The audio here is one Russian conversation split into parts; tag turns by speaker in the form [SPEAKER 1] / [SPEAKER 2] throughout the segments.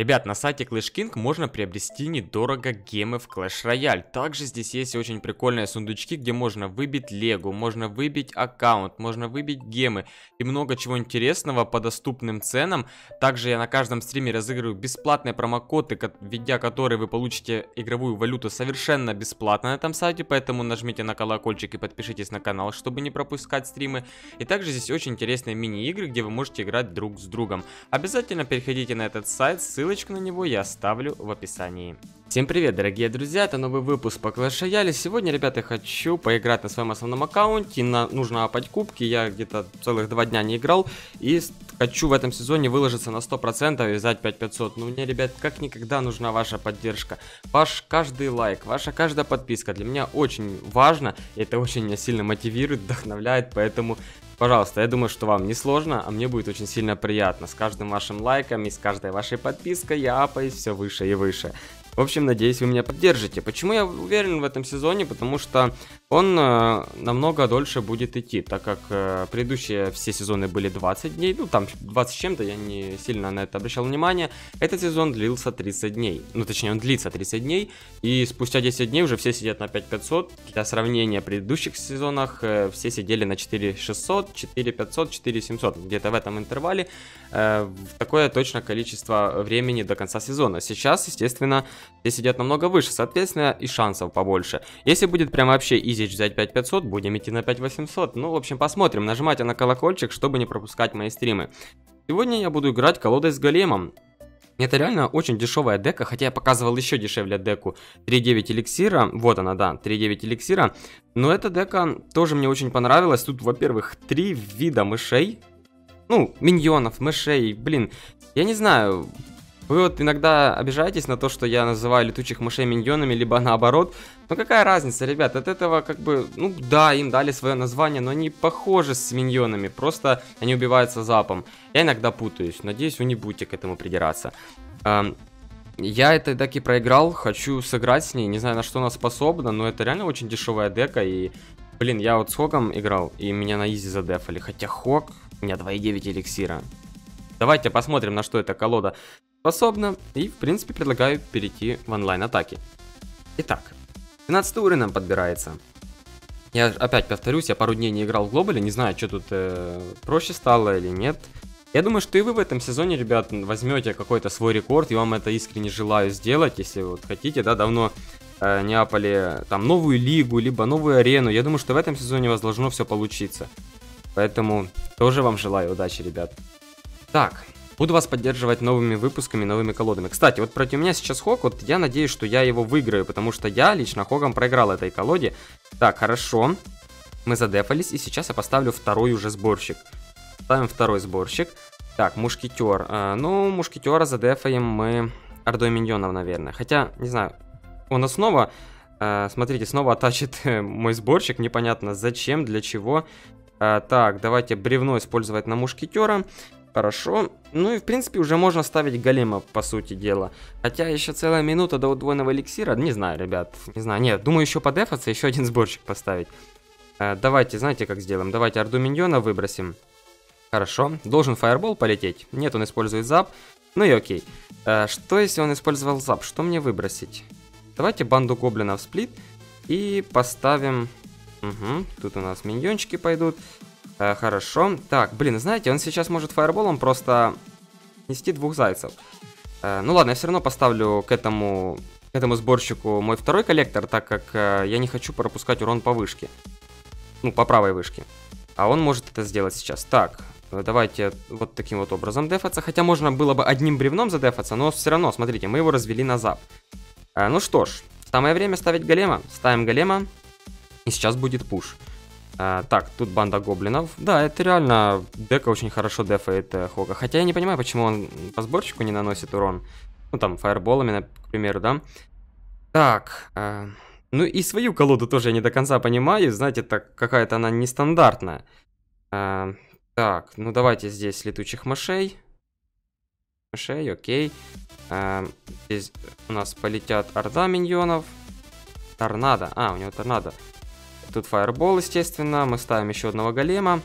[SPEAKER 1] Ребят, на сайте Clash King можно приобрести недорого гемы в Clash Royale. Также здесь есть очень прикольные сундучки, где можно выбить лего, можно выбить аккаунт, можно выбить гемы и много чего интересного по доступным ценам. Также я на каждом стриме разыгрываю бесплатные промокоды, введя которые вы получите игровую валюту совершенно бесплатно на этом сайте, поэтому нажмите на колокольчик и подпишитесь на канал, чтобы не пропускать стримы. И также здесь очень интересные мини-игры, где вы можете играть друг с другом. Обязательно переходите на этот сайт, ссылочку на него я оставлю в описании. Всем привет, дорогие друзья, это новый выпуск по Clash Royale. Сегодня, ребята, хочу поиграть на своем основном аккаунте, на, нужно опать кубки, я где-то целых два дня не играл, и хочу в этом сезоне выложиться на 100% и взять 5500. Ну, мне, ребят, как никогда нужна ваша поддержка. Ваш каждый лайк, ваша каждая подписка для меня очень важно, и это очень меня сильно мотивирует, вдохновляет, поэтому Пожалуйста, я думаю, что вам не сложно, а мне будет очень сильно приятно. С каждым вашим лайком и с каждой вашей подпиской я апаюсь все выше и выше. В общем, надеюсь, вы меня поддержите. Почему я уверен в этом сезоне? Потому что он э, намного дольше будет идти, так как э, предыдущие все сезоны были 20 дней, ну там 20 с чем-то, я не сильно на это обращал внимание. Этот сезон длился 30 дней, ну точнее он длится 30 дней, и спустя 10 дней уже все сидят на 5500. Для сравнения, в предыдущих сезонах э, все сидели на 4600, 4500, 4700, где-то в этом интервале. Э, такое точно количество времени до конца сезона. Сейчас, естественно, все сидят намного выше, соответственно, и шансов побольше. Если будет прям вообще изич взять 5500, будем идти на 5800. Ну, в общем, посмотрим. Нажимайте на колокольчик, чтобы не пропускать мои стримы. Сегодня я буду играть колодой с големом. Это реально очень дешевая дека, хотя я показывал еще дешевле деку 3.9 эликсира, вот она, да, 3.9 эликсира, но эта дека тоже мне очень понравилась, тут, во-первых, три вида мышей, ну, миньонов, мышей, блин, я не знаю, вы вот иногда обижаетесь на то, что я называю летучих мышей миньонами, либо наоборот. Но какая разница, ребят, от этого как бы, ну да, им дали свое название, но они похожи с миньонами, просто они убиваются запом. Я иногда путаюсь, надеюсь, вы не будете к этому придираться. Я этой деки проиграл, хочу сыграть с ней, не знаю на что она способна, но это реально очень дешевая дека, и, блин, я вот с Хогом играл, и меня на изи задефали, хотя Хог, у меня 2,9 эликсира. Давайте посмотрим, на что эта колода способна. И, в принципе, предлагаю перейти в онлайн-атаки. Итак, 12 уровень нам подбирается. Я опять повторюсь, я пару дней не играл в глобале, не знаю, что тут э, проще стало или нет. Я думаю, что и вы в этом сезоне, ребят, возьмете какой-то свой рекорд, и вам это искренне желаю сделать, если вот хотите, да, давно э, апали там новую лигу, либо новую арену. Я думаю, что в этом сезоне у вас должно все получиться. Поэтому тоже вам желаю удачи, ребят. Так, буду вас поддерживать новыми выпусками, новыми колодами. Кстати, вот против меня сейчас Хок, вот я надеюсь, что я его выиграю, потому что я лично Хогом проиграл этой колоде. Так, хорошо. Мы задефались, и сейчас я поставлю второй уже сборщик. Ставим второй сборщик. Так, мушкетер. А, ну, мушкетера задефаем мы ордой миньонов, наверное. Хотя, не знаю, он снова... А, смотрите, снова оттачит мой сборщик, непонятно зачем, для чего. А, так, давайте бревно использовать на мушкетера. Хорошо. Ну и в принципе уже можно ставить голема, по сути дела. Хотя еще целая минута до удвоенного эликсира. Не знаю, ребят. Не знаю. Нет, думаю еще подефаться, еще один сборщик поставить. Э, давайте, знаете как сделаем? Давайте орду миньона выбросим. Хорошо. Должен фаербол полететь. Нет, он использует зап. Ну и окей. Э, что если он использовал зап? Что мне выбросить? Давайте банду гоблинов сплит. И поставим... Угу, тут у нас миньончики пойдут. Э, хорошо. Так, блин, знаете, он сейчас может фаерболом просто нести двух зайцев. Э, ну ладно, я все равно поставлю к этому, к этому сборщику мой второй коллектор, так как э, я не хочу пропускать урон по вышке. Ну, по правой вышке. А он может это сделать сейчас. Так, давайте вот таким вот образом дефаться. Хотя можно было бы одним бревном задефаться, но все равно, смотрите, мы его развели на зап. Э, ну что ж, самое время ставить голема. Ставим голема. И сейчас будет пуш. А, так, тут банда гоблинов. Да, это реально дека очень хорошо дефает э, Хога. Хотя я не понимаю, почему он по сборщику не наносит урон. Ну, там, фаерболами, к примеру, да? Так, э, ну и свою колоду тоже я не до конца понимаю. Знаете, так какая-то она нестандартная. Э, так, ну давайте здесь летучих мышей. Мышей, окей. Э, здесь у нас полетят орда миньонов. Торнадо. А, у него торнадо. Тут фаербол, естественно. Мы ставим еще одного голема.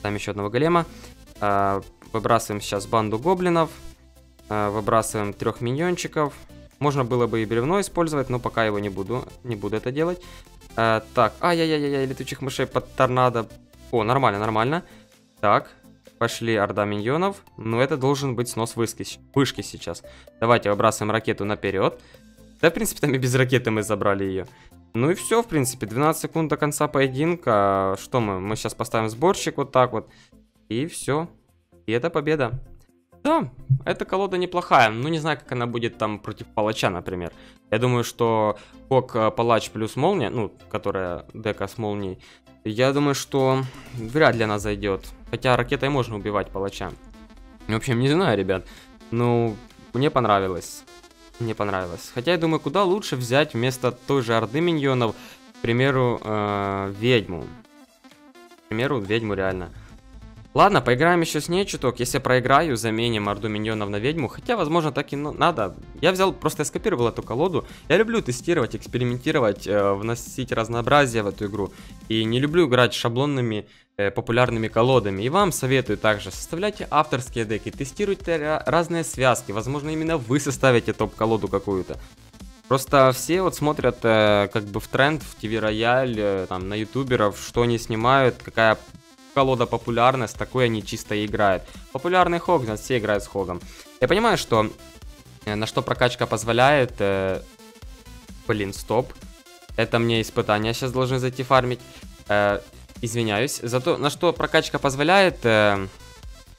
[SPEAKER 1] Ставим еще одного голема. А, выбрасываем сейчас банду гоблинов.
[SPEAKER 2] Э, выбрасываем трех миньончиков. Можно было бы и бревно использовать, но пока его не буду. Не буду это делать. Э, так, ай-яй-яй-яй, летучих мышей под торнадо. О, нормально, нормально. Так, пошли орда миньонов. Но это должен быть снос вышки, вышки сейчас. Давайте выбрасываем ракету наперед. Да, в принципе, там и без ракеты мы забрали ее. Ну и все, в принципе, 12 секунд до конца поединка. Что мы? Мы сейчас поставим сборщик вот так вот. И все. И это победа. Да, эта колода неплохая. Ну, не знаю, как она будет там против палача, например. Я думаю, что Кок э, палач плюс молния, ну, которая дека с молнией, я думаю, что вряд ли она зайдет. Хотя ракетой можно убивать палача. В общем, не знаю, ребят. Ну, мне понравилось. Мне понравилось. Хотя я думаю, куда лучше взять вместо той же орды миньонов, к примеру, э, ведьму. К примеру, ведьму реально. Ладно, поиграем еще с ней чуток. Если проиграю, заменим орду миньонов на ведьму. Хотя, возможно, так и надо. Я взял, просто я скопировал эту колоду. Я люблю тестировать, экспериментировать, э, вносить разнообразие в эту игру. И не люблю играть шаблонными популярными колодами. И вам советую также, составляйте авторские деки, тестируйте разные связки. Возможно, именно вы составите топ-колоду какую-то. Просто все вот смотрят э, как бы в тренд, в ТВ Рояль, э, там, на ютуберов, что они снимают, какая колода популярная, с такой они чисто играют. Популярный Хог, значит, все играют с Хогом. Я понимаю, что э, на что прокачка позволяет... Э, блин, стоп. Это мне испытания сейчас должны зайти фармить. Э, извиняюсь. Зато на что прокачка позволяет... Э,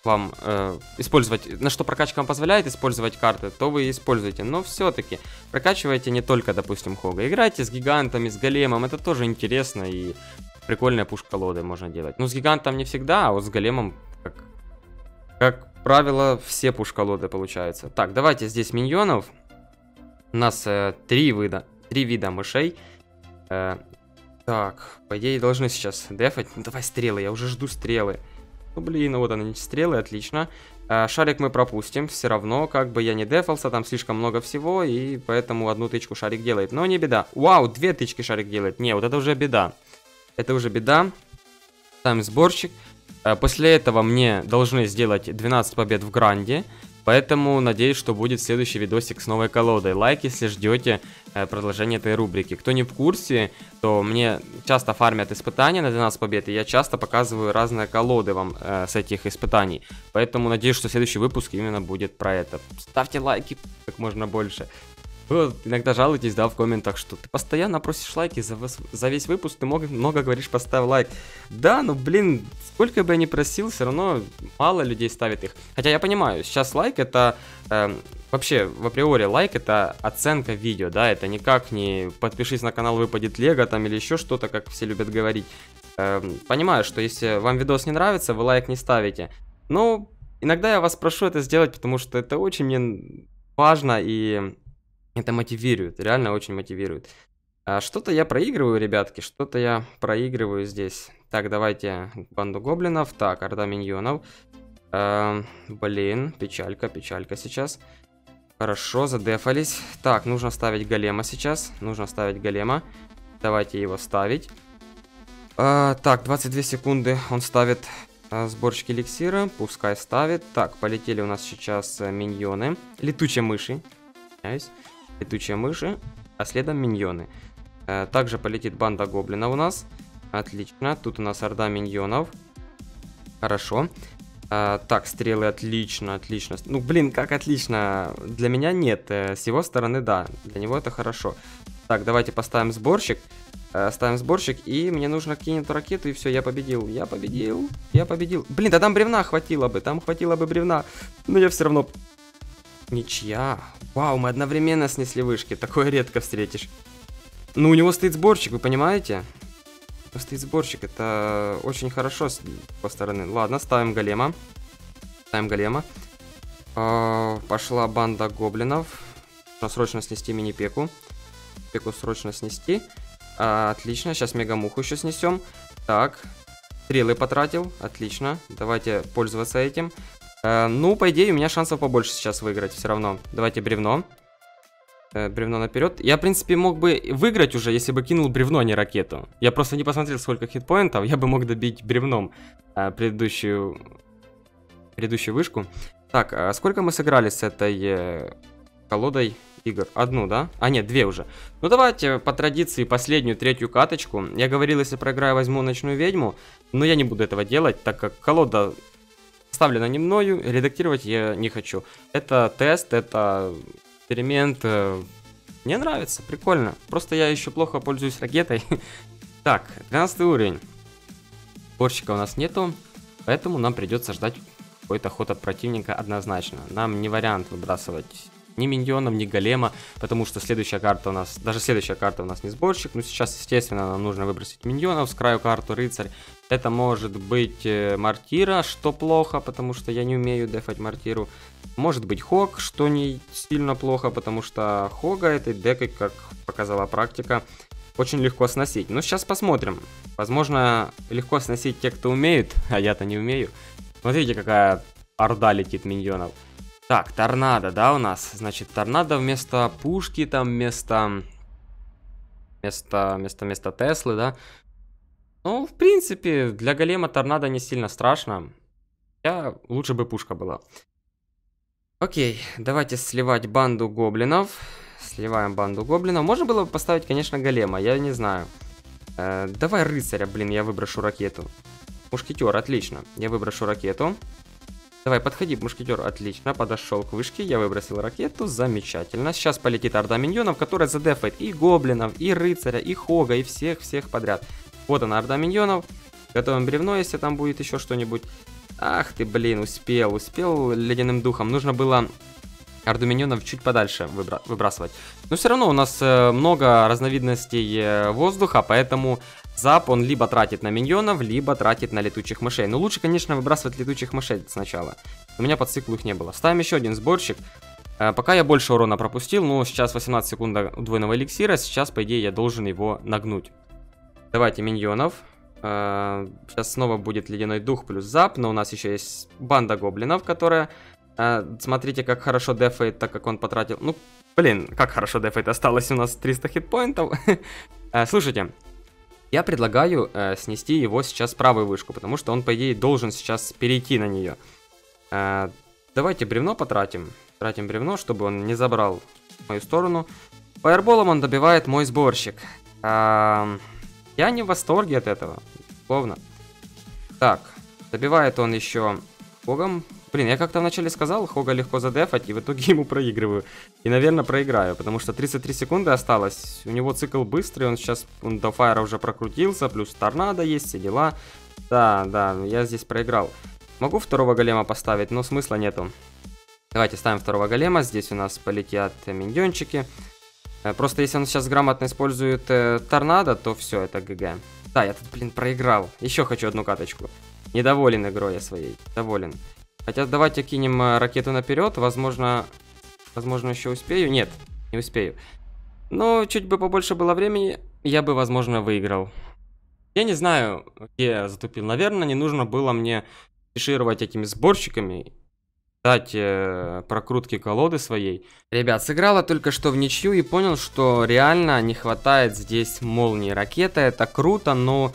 [SPEAKER 2] вам э, использовать, на что прокачка вам позволяет использовать карты, то вы используете. Но все-таки прокачивайте не только, допустим, Хога. Играйте с гигантами, с големом, это тоже интересно и прикольная пуш-колоды можно делать. Ну, с гигантом не всегда, а вот с големом, как, как правило, все пуш-колоды получаются. Так, давайте здесь миньонов. У нас э, три, вида, три вида мышей. Э, так, по идее должны сейчас дефать. Ну, давай стрелы, я уже жду стрелы. Ну, блин, ну вот они, стрелы, отлично. Э, шарик мы пропустим, все равно, как бы я не дефался, там слишком много всего, и поэтому одну тычку шарик делает. Но не беда. Вау, две тычки шарик делает. Не, вот это уже беда. Это уже беда. Ставим сборщик. Э, после этого мне должны сделать 12 побед в гранде. Поэтому надеюсь, что будет следующий видосик с новой колодой. Лайк, если ждете э, продолжения этой рубрики. Кто не в курсе, то мне часто фармят испытания на 12 побед, и я часто показываю разные колоды вам э, с этих испытаний. Поэтому надеюсь, что следующий выпуск именно будет про это. Ставьте лайки как можно больше. Вы иногда жалуетесь, да, в комментах, что ты постоянно просишь лайки за, за весь выпуск, ты много, много говоришь, поставь лайк. Да, ну блин, сколько бы я ни просил, все равно мало людей ставит их. Хотя я понимаю, сейчас лайк это... Э, вообще, в априори лайк это оценка видео, да, это никак не подпишись на канал, выпадет лего там или еще что-то, как все любят говорить. Э, понимаю, что если вам видос не нравится, вы лайк не ставите. Но иногда я вас прошу это сделать, потому что это очень мне важно и это мотивирует, реально очень мотивирует. А что-то я проигрываю, ребятки, что-то я проигрываю здесь. Так, давайте банду гоблинов. Так, орда миньонов. Э, блин, печалька, печалька сейчас. Хорошо, задефались. Так, нужно ставить голема сейчас. Нужно ставить голема. Давайте его ставить. Э, так, 22 секунды он ставит э, сборщик эликсира. Пускай ставит. Так, полетели у нас сейчас э, миньоны. Летучие мыши. Извиняюсь летучие мыши, а следом миньоны. Э, также полетит банда гоблинов у нас. Отлично. Тут у нас орда миньонов. Хорошо. А, так, стрелы отлично, отлично. Ну, блин, как отлично. Для меня нет. Э, с его стороны, да. Для него это хорошо. Так, давайте поставим сборщик. Ставим сборщик, и мне нужно кинуть ракету, и все, я победил. Я победил. Я победил. Блин, да там бревна хватило бы. Там хватило бы бревна. Но я все равно Ничья. Вау, мы одновременно снесли вышки. Такое редко встретишь. Ну, у него стоит сборчик, вы понимаете? Стоит сборчик, это очень хорошо с по стороны. Ладно, ставим голема. Ставим голема. А, пошла банда гоблинов. Нужно срочно снести мини-пеку. Пеку срочно снести. А, отлично, сейчас мегамуху еще снесем. Так, стрелы потратил, отлично. Давайте пользоваться этим. Э, ну, по идее, у меня шансов побольше сейчас выиграть все равно. Давайте бревно. Э, бревно наперед. Я, в принципе, мог бы выиграть уже, если бы кинул бревно, а не ракету. Я просто не посмотрел, сколько хитпоинтов. Я бы мог добить бревном э, предыдущую, предыдущую вышку. Так, а сколько мы сыграли с этой э, колодой игр? Одну, да? А, нет, две уже. Ну, давайте по традиции последнюю, третью каточку. Я говорил, если проиграю, возьму ночную ведьму. Но я не буду этого делать, так как колода составлена не мною, редактировать я не хочу. Это тест, это эксперимент. Э, мне нравится, прикольно. Просто я еще плохо пользуюсь ракетой. Так, 12 уровень. Борщика у нас нету, поэтому нам придется ждать какой-то ход от противника однозначно. Нам не вариант выбрасывать ни миньонов, ни голема, потому что следующая карта у нас, даже следующая карта у нас не сборщик, но сейчас, естественно, нам нужно выбросить миньонов, с краю карту рыцарь. Это может быть э, мартира, что плохо, потому что я не умею дефать мартиру. Может быть хог, что не сильно плохо, потому что хога этой декой, как показала практика, очень легко сносить. Но сейчас посмотрим. Возможно, легко сносить те, кто умеют, а я-то не умею. Смотрите, какая орда летит миньонов. Так, торнадо, да, у нас? Значит, торнадо вместо пушки, там вместо... Вместо, вместо, вместо Теслы, да? Ну, в принципе, для голема торнадо не сильно страшно. Я лучше бы пушка была. Окей, давайте сливать банду гоблинов. Сливаем банду гоблинов. Можно было бы поставить, конечно, голема, я не знаю. Э, давай рыцаря, блин, я выброшу ракету. Мушкетер, отлично. Я выброшу ракету. Давай, подходи, мушкетер, отлично. Подошел к вышке, я выбросил ракету, замечательно. Сейчас полетит орда миньонов, которая задефает и гоблинов, и рыцаря, и хога, и всех-всех подряд. Вот она, орда миньонов. Готовим бревно, если там будет еще что-нибудь. Ах ты, блин, успел, успел ледяным духом. Нужно было орду миньонов чуть подальше выбра выбрасывать. Но все равно у нас э, много разновидностей э, воздуха, поэтому Зап он либо тратит на миньонов, либо тратит на летучих мышей. Но лучше, конечно, выбрасывать летучих мышей сначала. У меня по циклу их не было. Ставим еще один сборщик. Э, пока я больше урона пропустил, но сейчас 18 секунд удвоенного эликсира. Сейчас, по идее, я должен его нагнуть. Давайте миньонов. Э, сейчас снова будет ледяной дух плюс зап, но у нас еще есть банда гоблинов, которая... Э, смотрите, как хорошо дефает, так как он потратил... Ну, блин, как хорошо дефает. Осталось у нас 300 хитпоинтов. Слушайте, я предлагаю э, снести его сейчас правую вышку, потому что он, по идее, должен сейчас перейти на нее. Э, давайте бревно потратим. Тратим бревно, чтобы он не забрал мою сторону. Фаерболом он добивает мой сборщик. Э, я не в восторге от этого, словно. Так, добивает он еще богом Блин, я как-то вначале сказал, Хога легко задефать, и в итоге ему проигрываю. И, наверное, проиграю, потому что 33 секунды осталось. У него цикл быстрый, он сейчас он до фаера уже прокрутился, плюс торнадо есть, все дела. Да, да, я здесь проиграл. Могу второго голема поставить, но смысла нету. Давайте ставим второго голема, здесь у нас полетят миньончики. Э, просто если он сейчас грамотно использует э, торнадо, то все, это ГГ. Да, я тут, блин, проиграл. Еще хочу одну каточку. Недоволен игрой я своей. Доволен. Хотя давайте кинем э, ракету наперед. Возможно, возможно еще успею. Нет, не успею. Но чуть бы побольше было времени, я бы, возможно, выиграл. Я не знаю, где я затупил. Наверное, не нужно было мне фишировать этими сборщиками. Дать э, прокрутки колоды своей. Ребят, сыграла только что в ничью и понял, что реально не хватает здесь молнии. Ракета это круто, но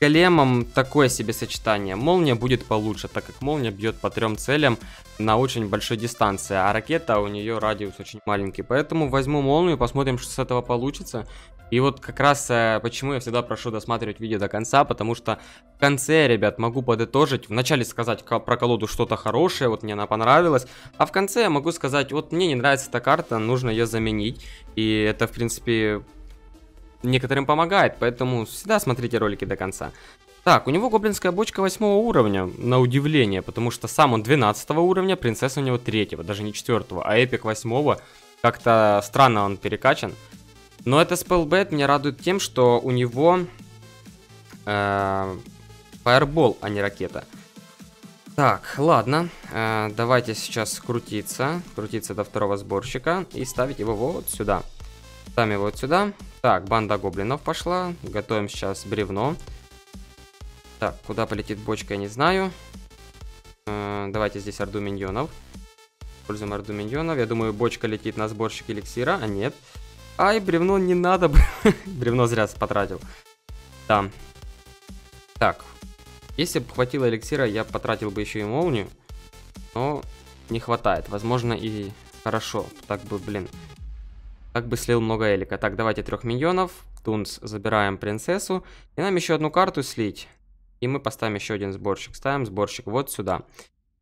[SPEAKER 2] големом такое себе сочетание. Молния будет получше, так как молния бьет по трем целям на очень большой дистанции, а ракета у нее радиус очень маленький. Поэтому возьму молнию, посмотрим, что с этого получится. И вот как раз э, почему я всегда прошу досматривать видео до конца, потому что в конце, ребят, могу подытожить, вначале сказать про колоду что-то хорошее, вот мне она понравилась, а в конце я могу сказать, вот мне не нравится эта карта, нужно ее заменить. И это, в принципе, некоторым помогает, поэтому всегда смотрите ролики до конца. Так, у него гоблинская бочка 8 уровня, на удивление, потому что сам он 12 уровня, принцесса у него 3, даже не 4, а эпик 8, как-то странно он перекачан. Но это спелбет меня радует тем, что у него э, а не ракета. Так, ладно, э, давайте сейчас крутиться, крутиться до второго сборщика и ставить его вот сюда. Ставим его вот сюда. Так, банда гоблинов пошла. Готовим сейчас бревно. Так, куда полетит бочка, я не знаю. Э, давайте здесь орду миньонов. Используем орду миньонов. Я думаю, бочка летит на сборщик эликсира, а нет. Ай, бревно не надо. бревно зря потратил. Да. Так. Если бы хватило эликсира, я потратил бы еще и молнию. Но не хватает. Возможно, и хорошо. Так бы, блин, так бы слил много элика. Так, давайте трех миньонов. Тунс, забираем принцессу. И нам еще одну карту слить. И мы поставим еще один сборщик. Ставим сборщик вот сюда.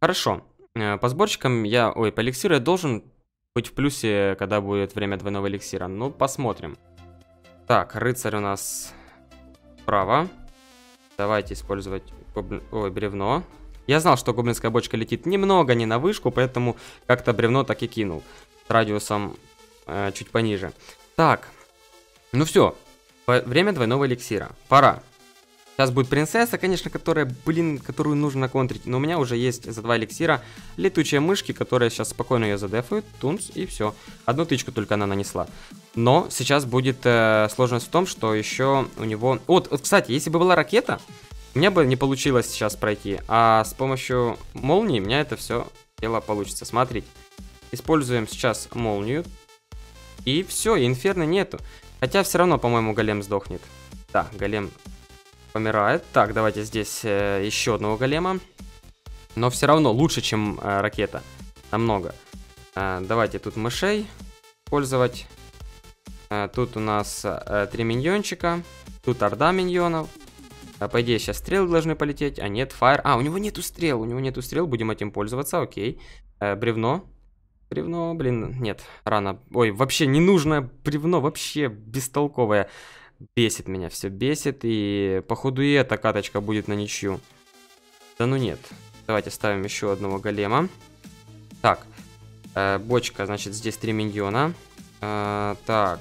[SPEAKER 2] Хорошо. Э, по сборщикам я... Ой, по эликсиру я должен быть в плюсе, когда будет время двойного эликсира. Ну, посмотрим. Так, рыцарь у нас справа. Давайте использовать гобли... Ой, бревно. Я знал, что гоблинская бочка летит немного не на вышку, поэтому как-то бревно так и кинул. С радиусом э, чуть пониже. Так, ну все. Время двойного эликсира. Пора. Сейчас будет принцесса, конечно, которая, блин, которую нужно контрить. Но у меня уже есть за два эликсира летучие мышки, которые сейчас спокойно ее задефают. Тунц и все. Одну тычку только она нанесла. Но сейчас будет э, сложность в том, что еще у него... Вот, вот, кстати, если бы была ракета, у меня бы не получилось сейчас пройти. А с помощью молнии у меня это все дело получится. Смотрите. Используем сейчас молнию. И все, инферно нету. Хотя все равно, по-моему, голем сдохнет. Да, голем помирает. Так, давайте здесь э, еще одного голема. Но все равно лучше, чем э, ракета. Намного. Э, давайте тут мышей пользовать. Э, тут у нас э, три миньончика. Тут орда миньонов. А, по идее, сейчас стрелы должны полететь. А нет, фаер. А, у него нету стрел. У него нету стрел. Будем этим пользоваться. Окей. Э, бревно. Бревно, блин, нет, рано. Ой, вообще не нужное бревно. Вообще бестолковое. Бесит меня, все бесит. И походу и эта каточка будет на ничью. Да ну нет. Давайте ставим еще одного голема. Так. Э, бочка, значит, здесь три миньона. Э, так,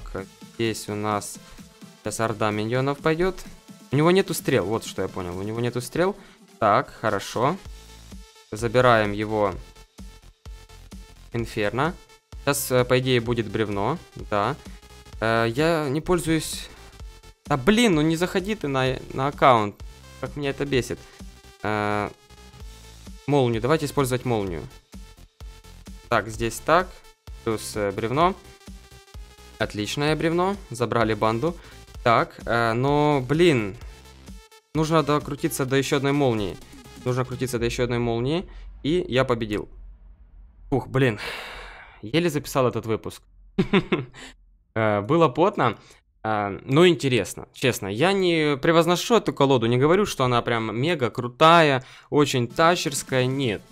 [SPEAKER 2] здесь у нас сейчас орда миньонов пойдет. У него нету стрел, вот что я понял. У него нету стрел. Так, хорошо. Забираем его инферно. Сейчас, э, по идее, будет бревно. Да. Э, я не пользуюсь да блин, ну не заходи ты на, на аккаунт. Как меня это бесит. Э, молнию. Давайте использовать молнию. Так, здесь так. Плюс бревно. Отличное бревно. Забрали банду. Так, но, блин. Нужно докрутиться до еще одной молнии. Нужно крутиться до еще одной молнии. И я победил. Ух, блин. Еле записал этот выпуск. Э, было потно. А, ну, интересно, честно. Я не превозношу эту колоду, не говорю, что она прям мега крутая, очень тачерская, нет.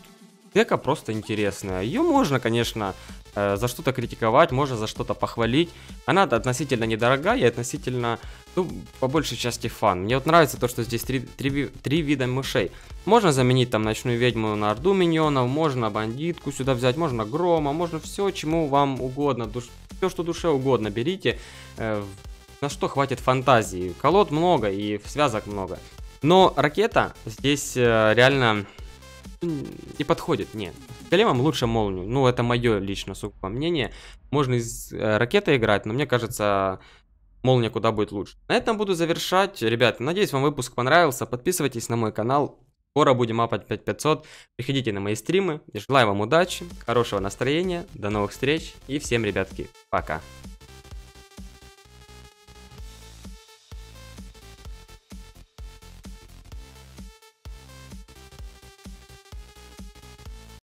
[SPEAKER 2] Дека просто интересная. Ее можно, конечно, э, за что-то критиковать, можно за что-то похвалить. Она относительно недорогая и относительно, ну, по большей части фан. Мне вот нравится то, что здесь три, три, три вида мышей. Можно заменить там ночную ведьму на орду миньонов, можно бандитку сюда взять, можно грома, можно все, чему вам угодно, душ... все, что душе угодно берите. Э, на что хватит фантазии. Колод много и связок много. Но ракета здесь э, реально не подходит, нет. Големом лучше молнию. Ну, это мое лично сугубо мнение. Можно из э, ракеты играть, но мне кажется, молния куда будет лучше. На этом буду завершать. Ребята, надеюсь, вам выпуск понравился. Подписывайтесь на мой канал. Скоро будем апать 5500. Приходите на мои стримы. Желаю вам удачи, хорошего настроения, до новых встреч и всем, ребятки, пока.